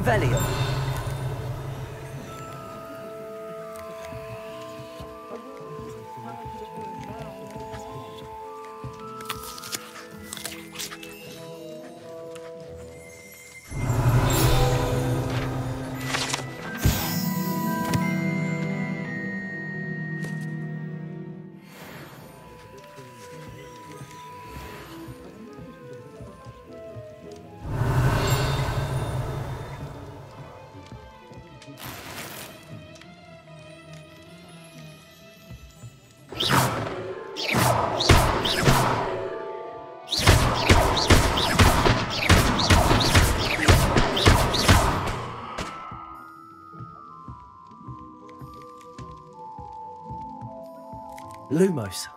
Revelio. Lumos.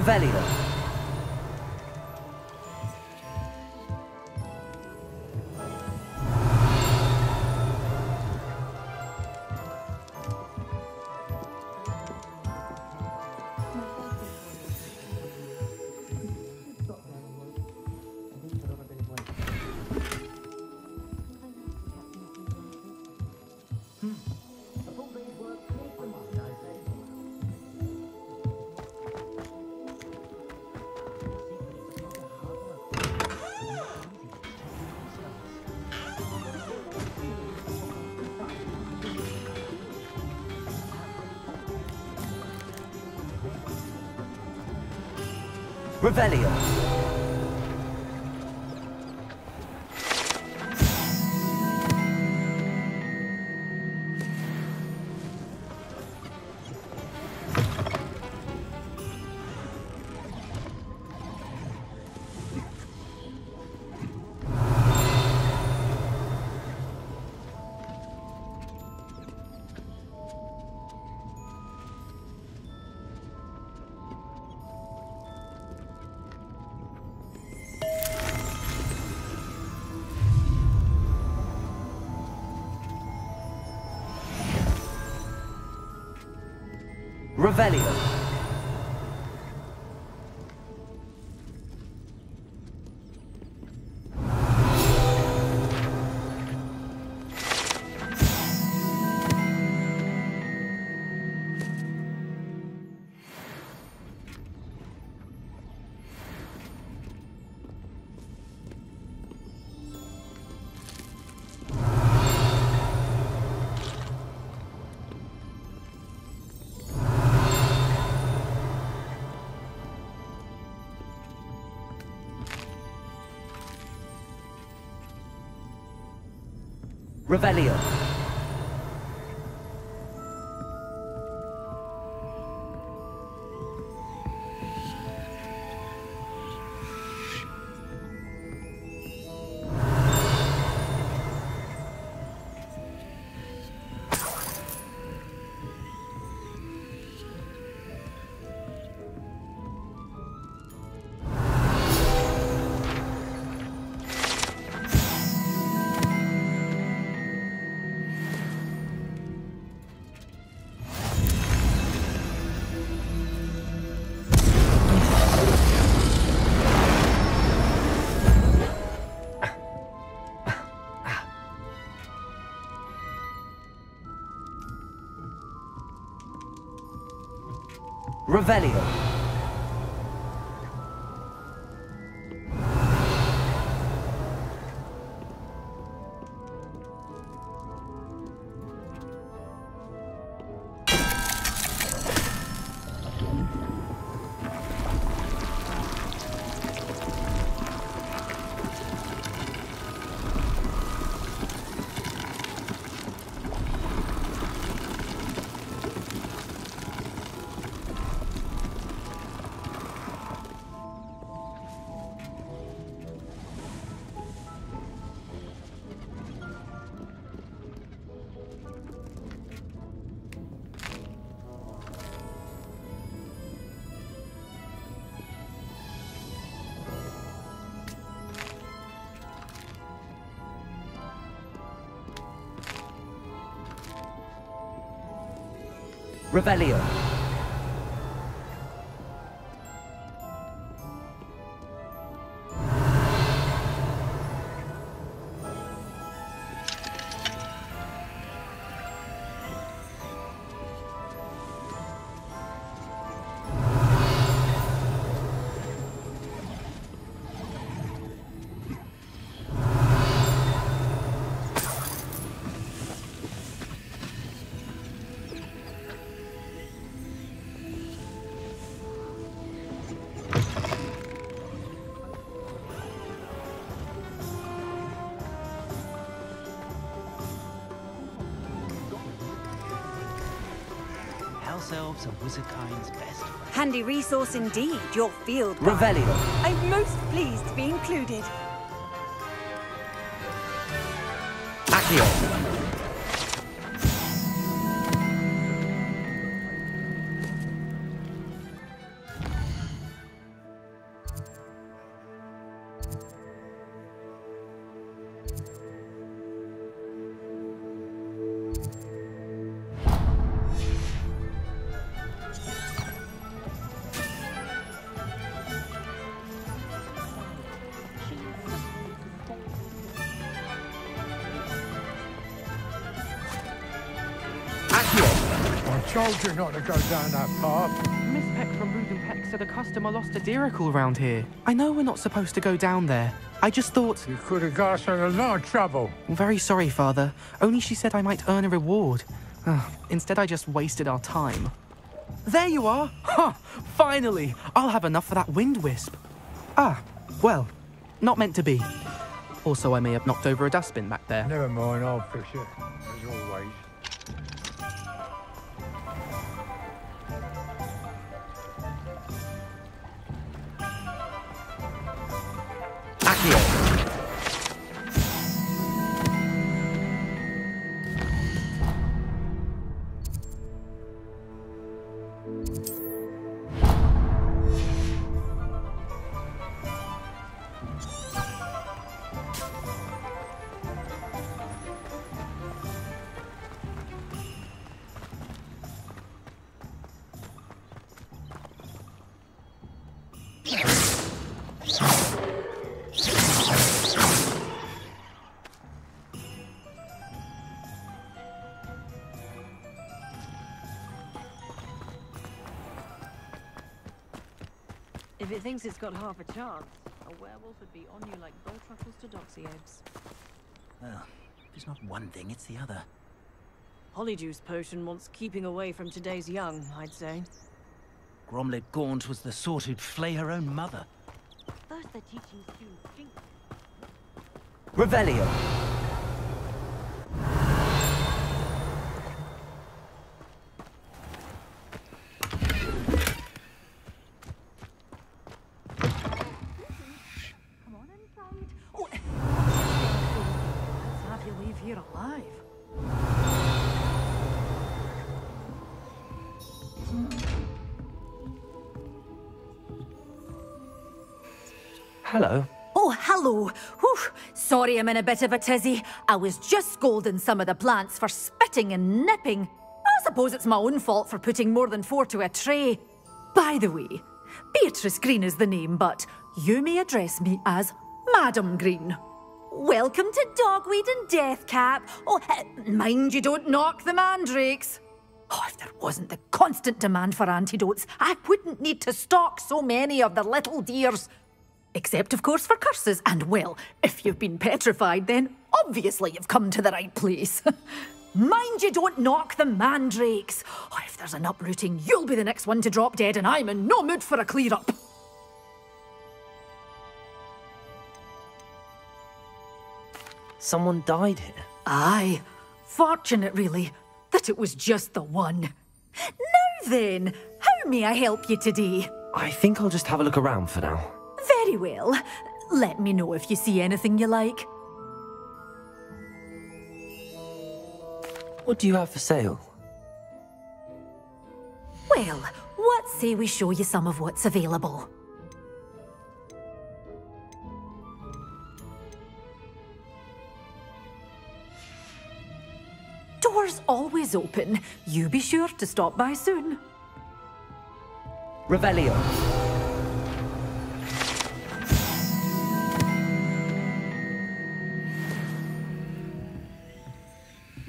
Revelio. Revelio. Revelio. Revelio. Revelio. Revelio. House elves are wizardkind's best friends. Handy resource indeed, your field guide. Revelio. I'm most pleased to be included. You not to go down that path. Miss Peck from Ruden Peck said a customer lost a deeracle around here. I know we're not supposed to go down there. I just thought... You could have got us in a lot of trouble. I'm very sorry, Father. Only she said I might earn a reward. Ah, Instead, I just wasted our time. There you are! Ha! Finally! I'll have enough for that wind wisp. Ah, well, not meant to be. Also, I may have knocked over a dustbin back there. Never mind, I'll fix it. As always. If it thinks it's got half a chance, a werewolf would be on you like bull truffles to doxy eggs. Well, if it's not one thing, it's the other. Polyjuice potion wants keeping away from today's young, I'd say. Gormlaith Gaunt was the sort who'd flay her own mother. First they're teaching students drink. Revelio. I'm in a bit of a tizzy. I was just scolding some of the plants for spitting and nipping. I suppose it's my own fault for putting more than four to a tray. By the way, Beatrice Green is the name, but you may address me as Madam Green. Welcome to Dogweed and Deathcap. Oh, eh, mind you don't knock the mandrakes. Oh, if there wasn't the constant demand for antidotes, I wouldn't need to stock so many of the little dears. Except, of course, for curses. And, well, if you've been petrified, then obviously you've come to the right place. Mind you don't knock the mandrakes. Oh, if there's an uprooting, you'll be the next one to drop dead, and I'm in no mood for a clear up. Someone died here. Aye. Fortunate, really, that it was just the one. Now then, how may I help you today? I think I'll just have a look around for now. Very well. Let me know if you see anything you like. What do you have for sale? Well, what say we show you some of what's available? Doors always open. You be sure to stop by soon. Revelio.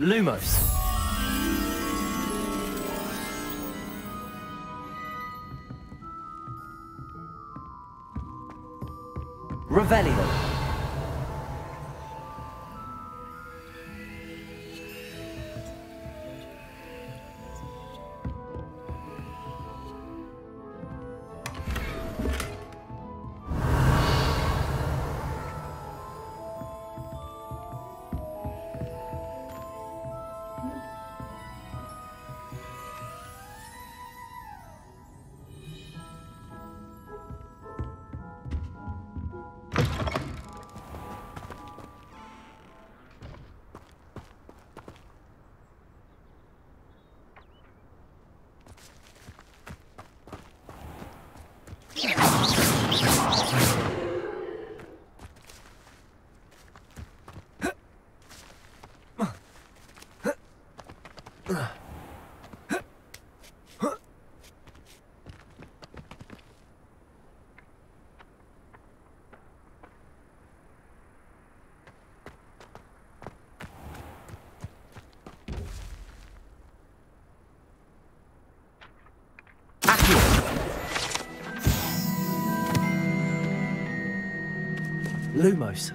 Lumos. Revelio. Lumos.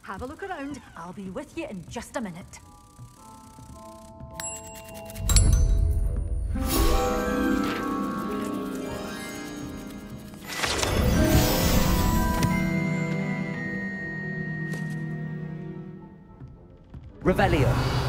Have a look around. I'll be with you in just a minute. Revelio.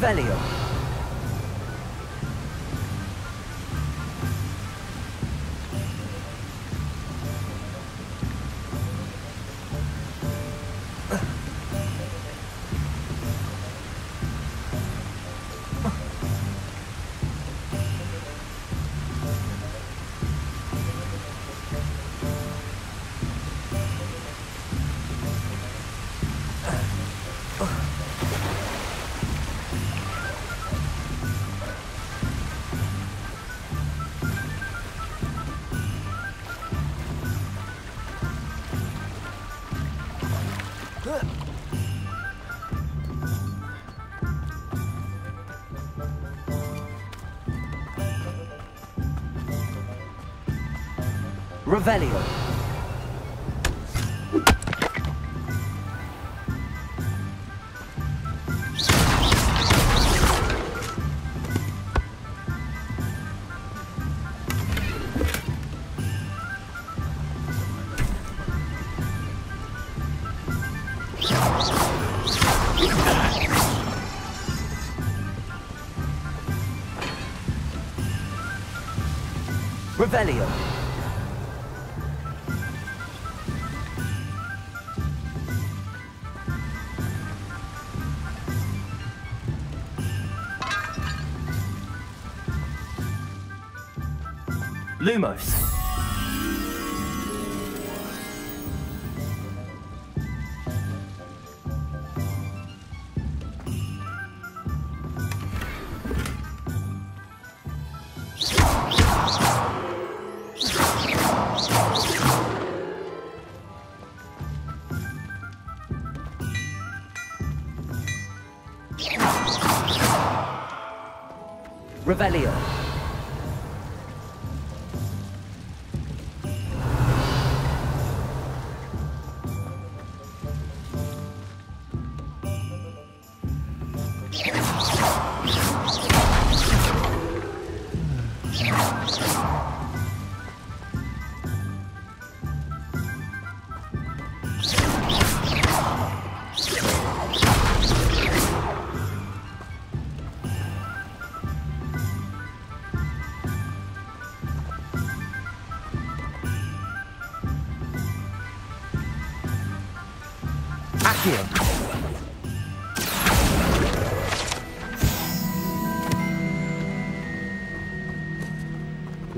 Revelio. Revelio. Revelio. Lumos.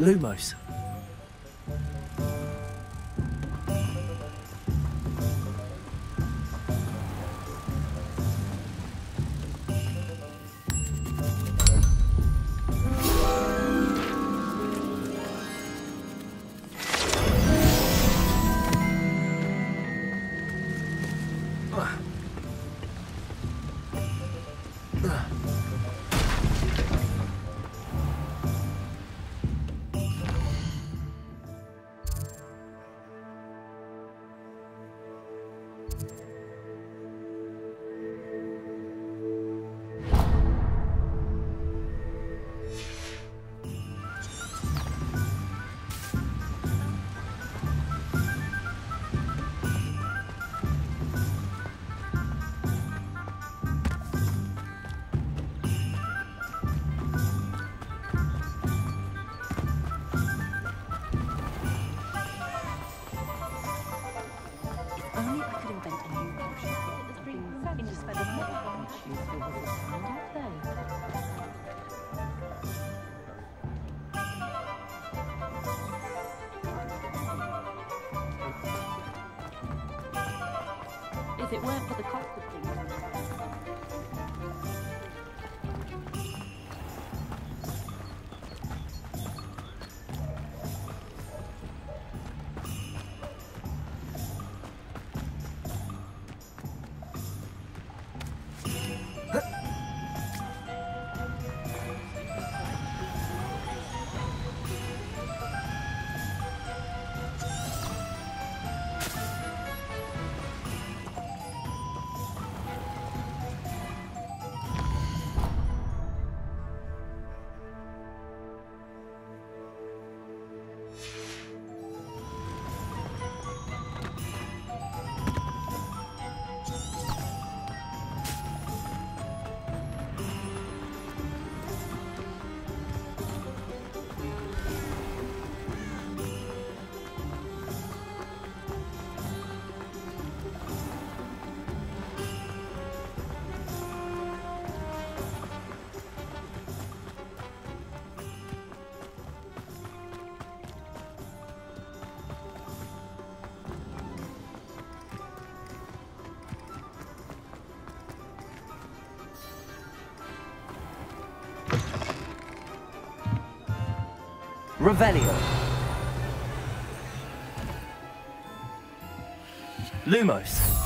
Lumos. if it weren't for the cockpit. Revelio. Lumos.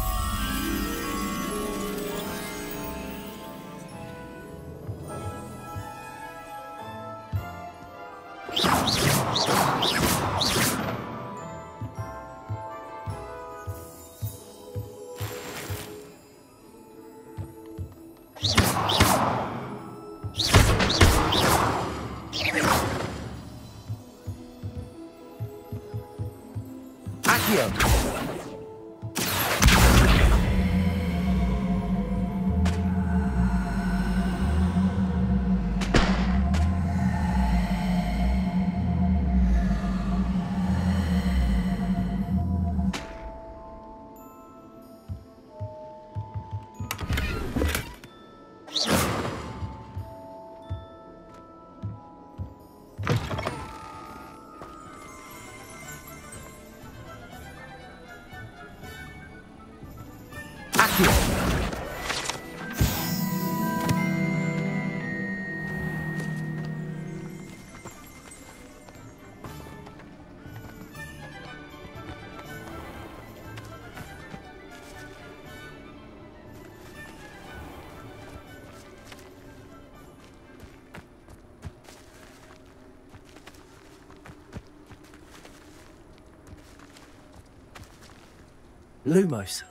Lumos.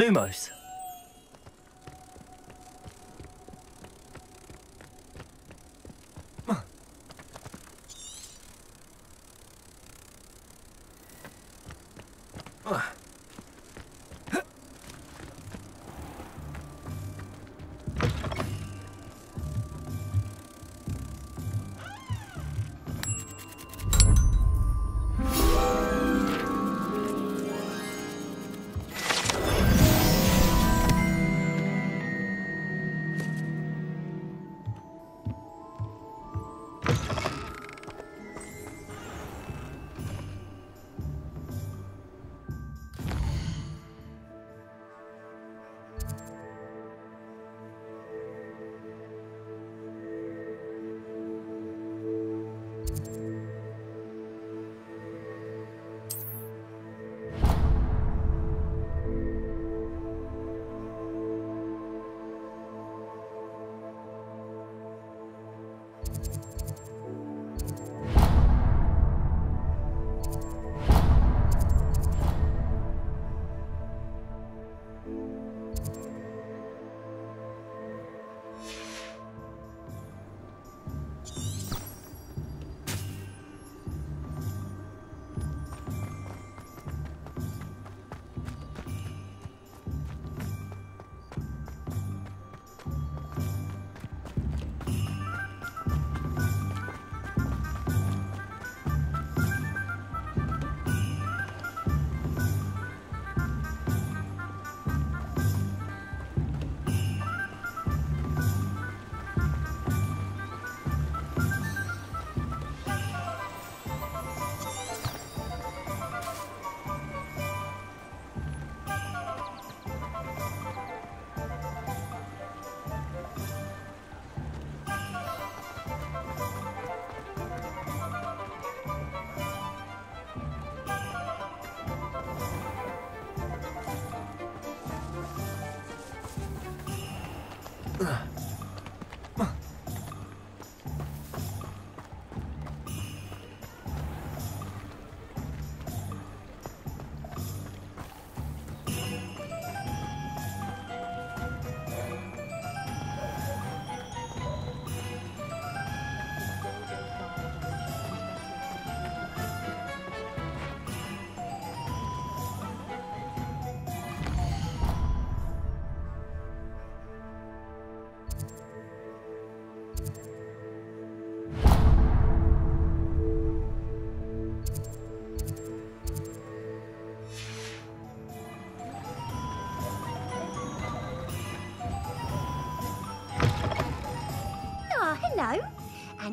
Lumos.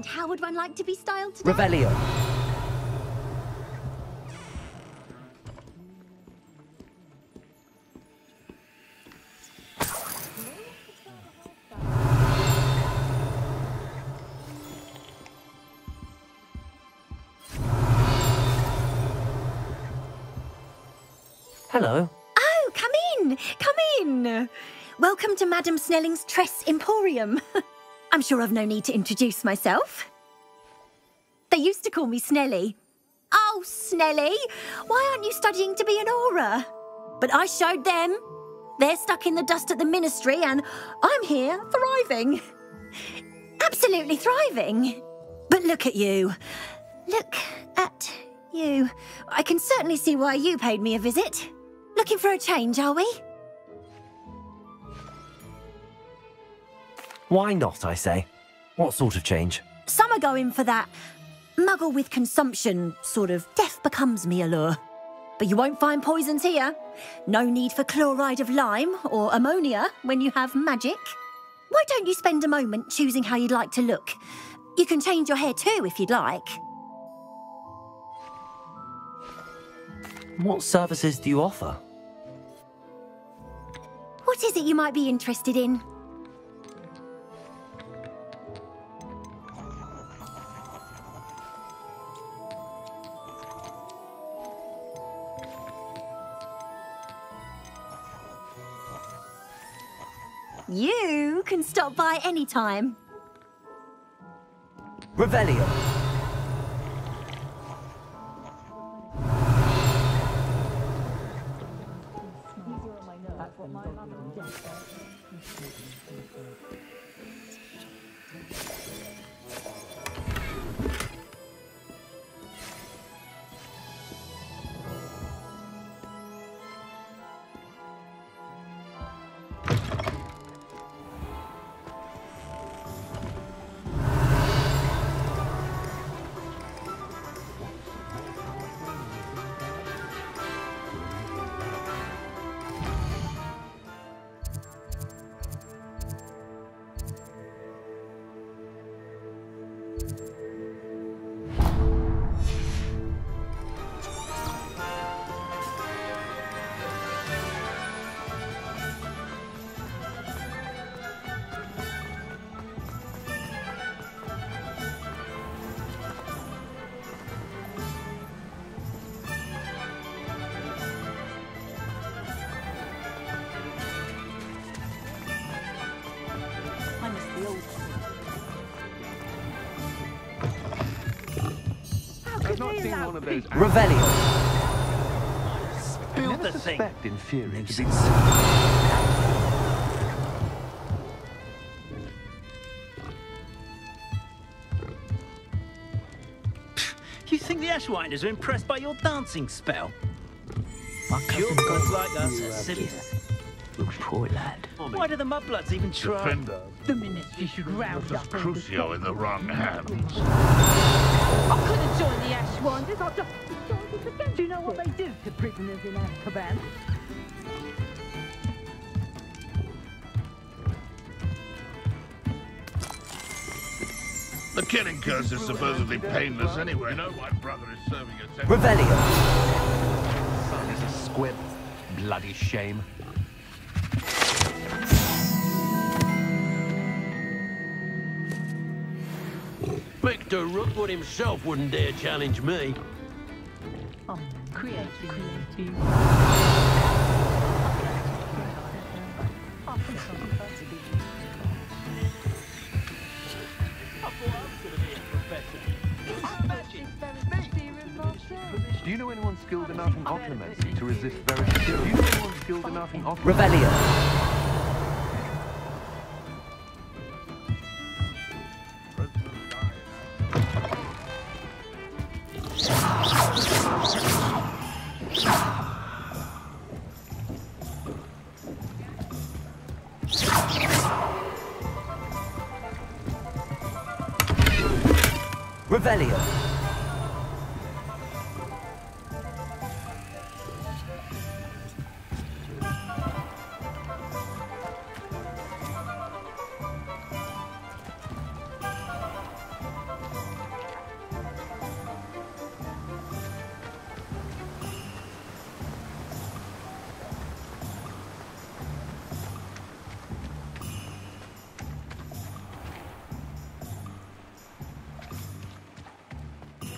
How would one like to be styled today? Revelio. Hello. Oh, come in, come in. Welcome to Madame Snelling's Tress Emporium. I'm sure I've no need to introduce myself. They used to call me Snelly. Oh, Snelly, why aren't you studying to be an Auror? But I showed them. They're stuck in the dust at the ministry, and I'm here thriving. Absolutely thriving. But look at you. Look at you. I can certainly see why you paid me a visit. Looking for a change, are we? Why not, I say? What sort of change? Some are going for that muggle with consumption, sort of death becomes me allure. But you won't find poisons here. No need for chloride of lime or ammonia when you have magic. Why don't you spend a moment choosing how you'd like to look? You can change your hair too if you'd like. What services do you offer? What is it you might be interested in? Stop by any time. Revelio. I've one of those. Revelio. Build the thing. suspect inferior to be. You think the Ashwinders are impressed by your dancing spell? My Pure cousin bloods like us are silly. Poor lad. Why do the mudbloods even try? Defender. The minute you should round up Crucio in the wrong hands. I couldn't join the Ashwinders. I just decided again. Do you know what they do to prisoners in Azkaban? The killing curse is supposedly painless anyway. You know my brother is serving a sentence. Revelio. Son is a squib. Bloody shame. Victor Rookwood himself wouldn't dare challenge me. Oh, creative. creative. Do it. I thought I'm gonna be a professor. Do you know anyone skilled enough in occlumency to resist very... Do you know anyone skilled enough in occlumency? Revelio.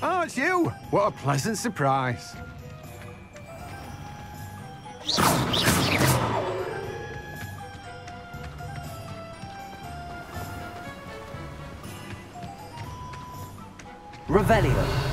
Oh, it's you! What a pleasant surprise. Revelio.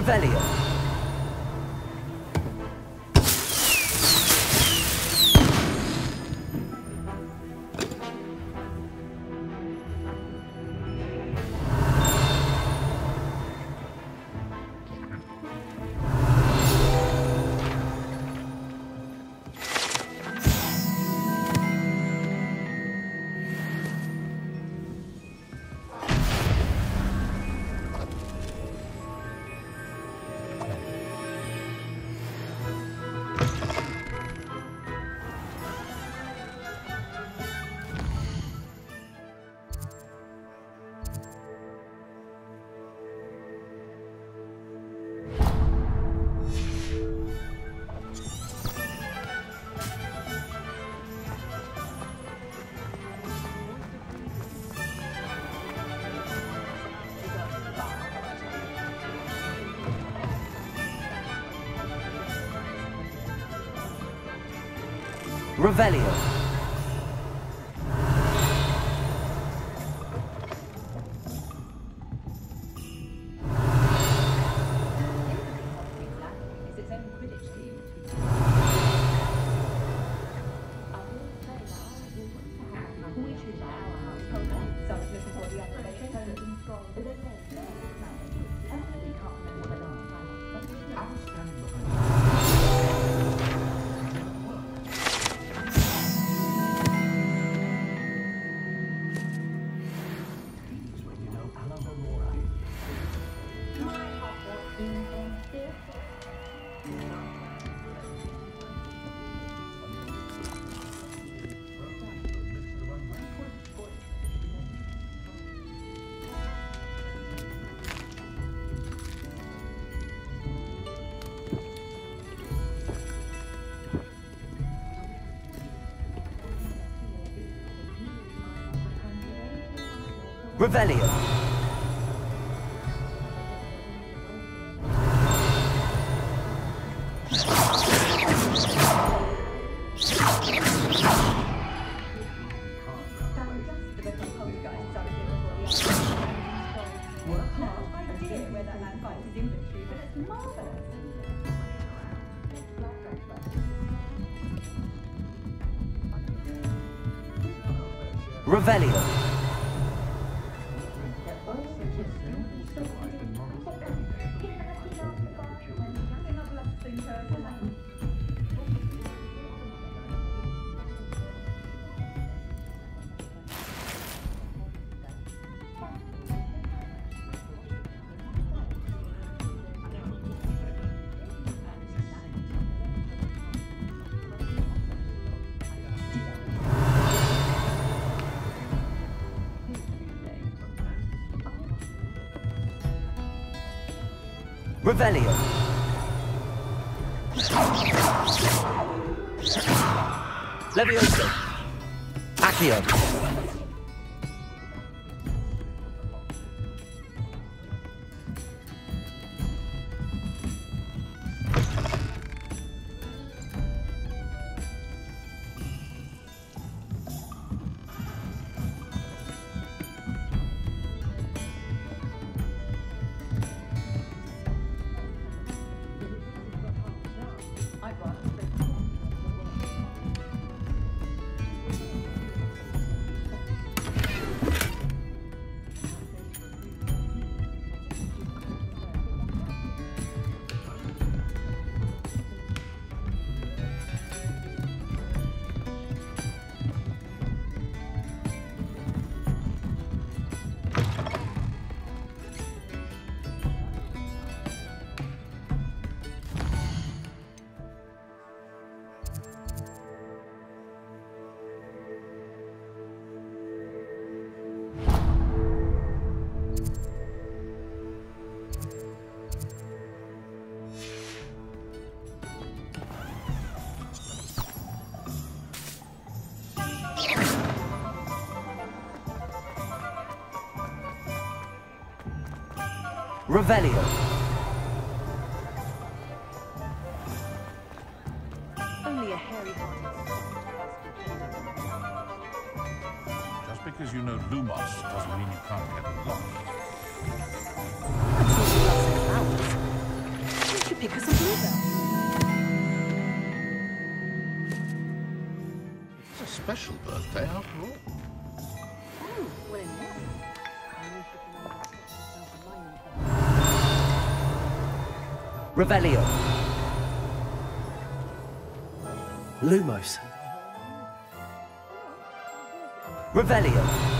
Revelio. Revelio. Revelio. Revelio. Levioso. Accio. Revelio. Only a hairy Just because you know Lumos doesn't mean you can't get lost. You should pick us a bluebell. It's a special birthday after all. Revelio. Lumos. Revelio.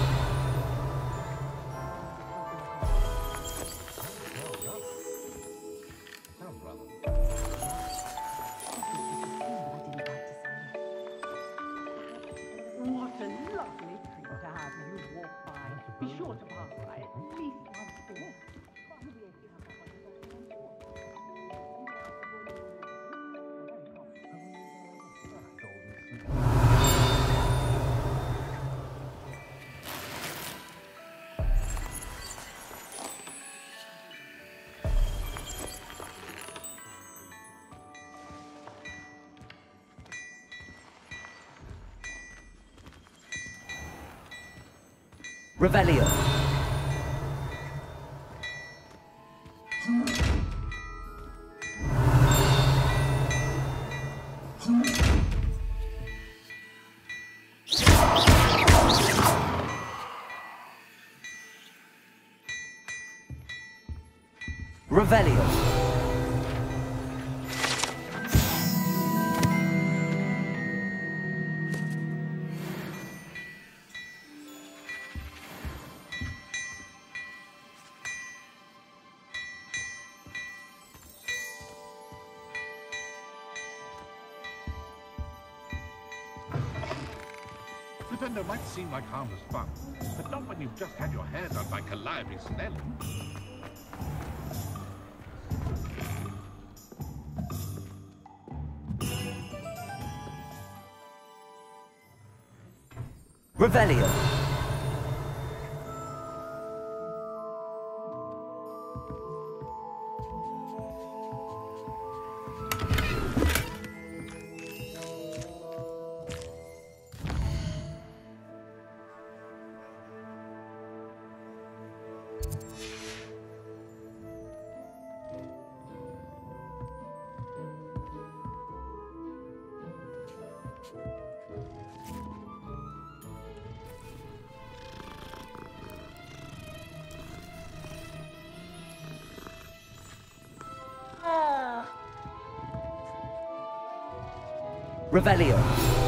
Revelio. Revelio. Like harmless fun, but not when you've just had your hair done by Calliope Snelling. Revelio. Revelio.